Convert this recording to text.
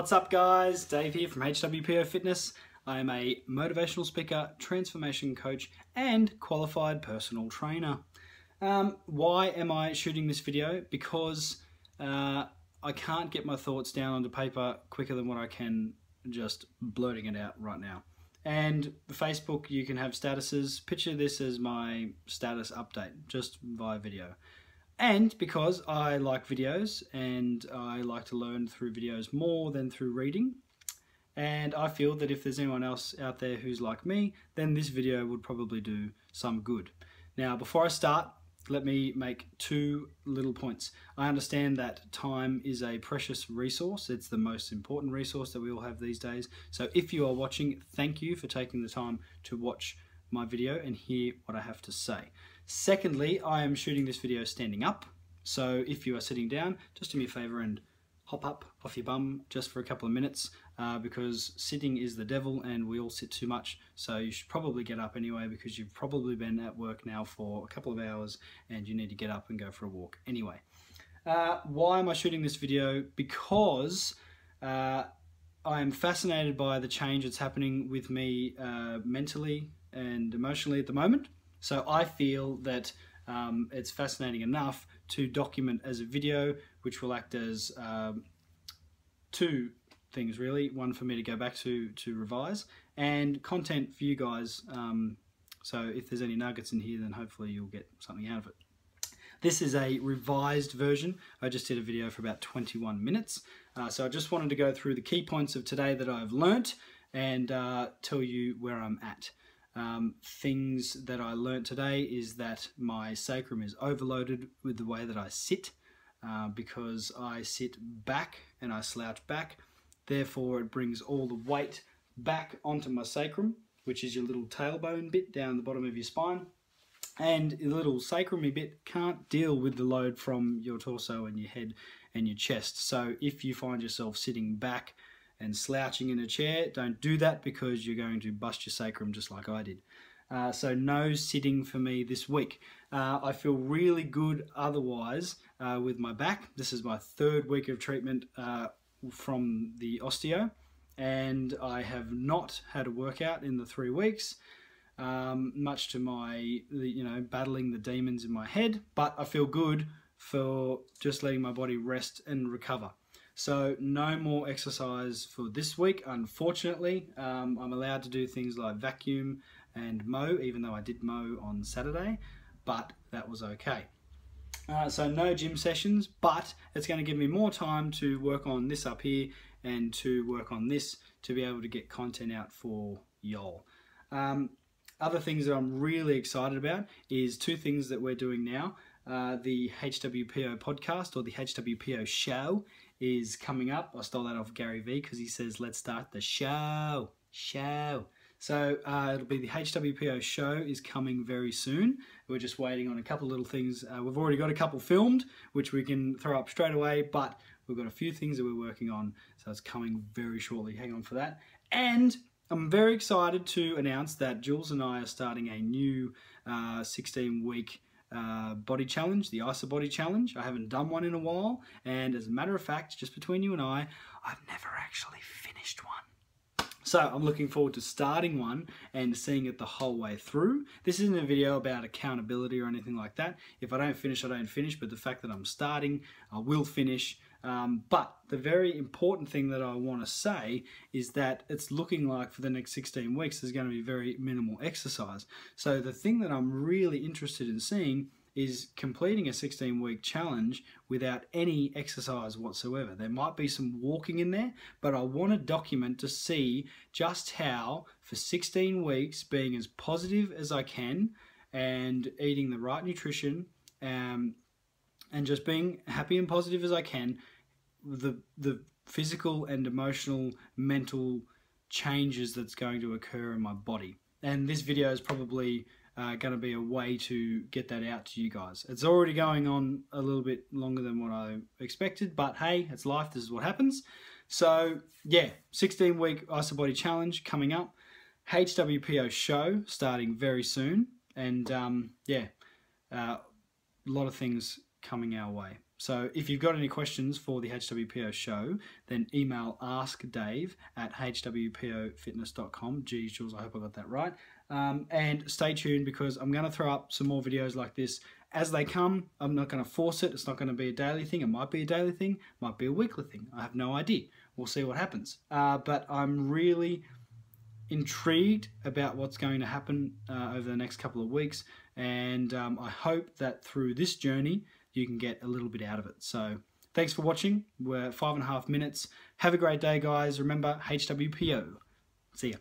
What's up guys? Dave here from HWPO Fitness. I am a motivational speaker, transformation coach and qualified personal trainer. Um, why am I shooting this video? Because uh, I can't get my thoughts down onto paper quicker than what I can just blurting it out right now. And Facebook, you can have statuses. Picture this as my status update, just via video. And because I like videos and I like to learn through videos more than through reading, and I feel that if there's anyone else out there who's like me, then this video would probably do some good. Now, before I start, let me make two little points. I understand that time is a precious resource. It's the most important resource that we all have these days. So if you are watching, thank you for taking the time to watch my video and hear what I have to say. Secondly, I am shooting this video standing up. So if you are sitting down, just do me a favor and hop up off your bum just for a couple of minutes uh, because sitting is the devil and we all sit too much. So you should probably get up anyway because you've probably been at work now for a couple of hours and you need to get up and go for a walk anyway. Uh, why am I shooting this video? Because uh, I am fascinated by the change that's happening with me uh, mentally and emotionally at the moment. So I feel that um, it's fascinating enough to document as a video, which will act as um, two things really. One for me to go back to to revise, and content for you guys. Um, so if there's any nuggets in here, then hopefully you'll get something out of it. This is a revised version. I just did a video for about 21 minutes. Uh, so I just wanted to go through the key points of today that I've learnt and uh, tell you where I'm at. Um, things that I learnt today is that my sacrum is overloaded with the way that I sit uh, because I sit back and I slouch back. Therefore, it brings all the weight back onto my sacrum, which is your little tailbone bit down the bottom of your spine. And the little sacrum bit can't deal with the load from your torso and your head and your chest. So if you find yourself sitting back and slouching in a chair. Don't do that because you're going to bust your sacrum just like I did. Uh, so no sitting for me this week. Uh, I feel really good otherwise uh, with my back. This is my third week of treatment uh, from the osteo and I have not had a workout in the three weeks. Um, much to my, you know, battling the demons in my head, but I feel good for just letting my body rest and recover. So no more exercise for this week, unfortunately. Um, I'm allowed to do things like vacuum and mow, even though I did mow on Saturday, but that was okay. Uh, so no gym sessions, but it's going to give me more time to work on this up here and to work on this to be able to get content out for y'all. Um, other things that I'm really excited about is two things that we're doing now. Uh, the HWPO podcast or the HWPO show is coming up. I stole that off Gary Vee because he says, let's start the show. Show. So uh, it'll be the HWPO show is coming very soon. We're just waiting on a couple little things. Uh, we've already got a couple filmed, which we can throw up straight away, but we've got a few things that we're working on. So it's coming very shortly. Hang on for that. And I'm very excited to announce that Jules and I are starting a new 16-week uh, uh, body challenge, the IsaBody challenge. I haven't done one in a while, and as a matter of fact, just between you and I, I've never actually finished one. So I'm looking forward to starting one and seeing it the whole way through. This isn't a video about accountability or anything like that. If I don't finish, I don't finish, but the fact that I'm starting, I will finish. Um, but the very important thing that I want to say is that it's looking like for the next 16 weeks there's going to be very minimal exercise. So the thing that I'm really interested in seeing is completing a 16 week challenge without any exercise whatsoever. There might be some walking in there, but I want to document to see just how for 16 weeks being as positive as I can and eating the right nutrition um, and just being happy and positive as I can, the the physical and emotional, mental changes that's going to occur in my body. And this video is probably uh, going to be a way to get that out to you guys. It's already going on a little bit longer than what I expected, but hey, it's life. This is what happens. So yeah, 16 week IsaBody Challenge coming up. HWPO show starting very soon. And um, yeah, uh, a lot of things coming our way. So if you've got any questions for the HWPO show, then email askdave at hwpofitness.com. Geez, Jules, I hope I got that right. Um, and stay tuned because I'm going to throw up some more videos like this as they come. I'm not going to force it. It's not going to be a daily thing. It might be a daily thing, might be a weekly thing. I have no idea. We'll see what happens. Uh, but I'm really intrigued about what's going to happen uh, over the next couple of weeks. And um, I hope that through this journey, you can get a little bit out of it. So thanks for watching. We're five and a half minutes. Have a great day, guys. Remember, HWPO. See ya.